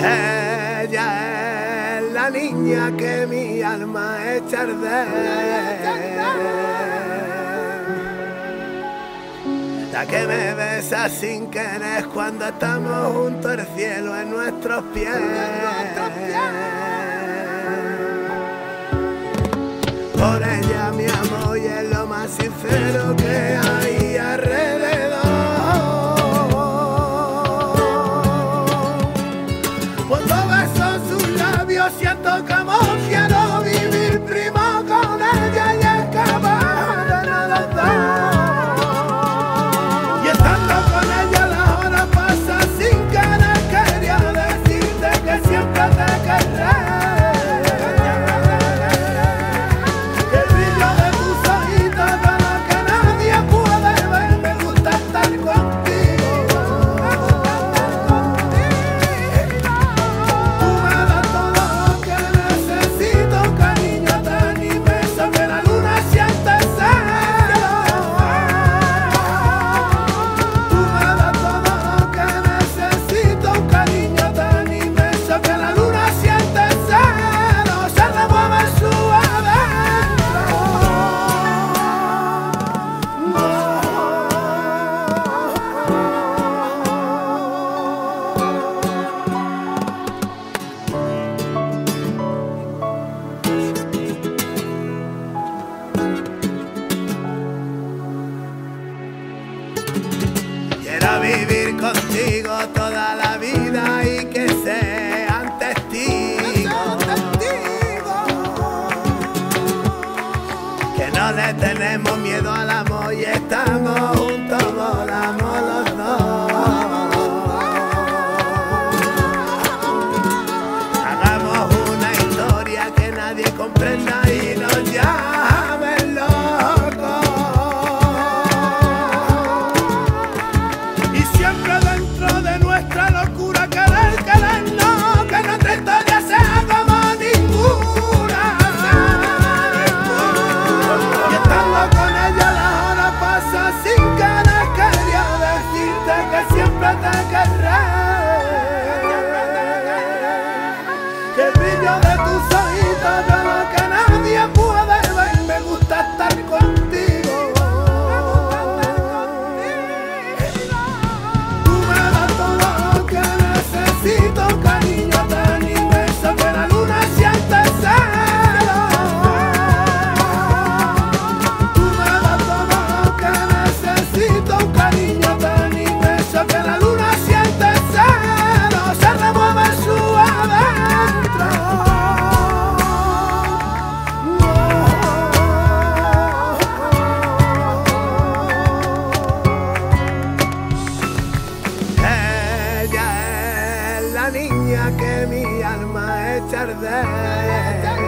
Ella es la niña que mi alma es tarde. La que me besa sin querer cuando estamos junto al cielo en nuestros pies. Por ella mi amor y es lo más sincero que hay. siento que Quiero vivir contigo toda la vida y que sean testigos. Que no le tenemos miedo al amor y estamos juntos, volamos los dos. Hagamos una historia que nadie comprenda. plata que que mi alma es tarde.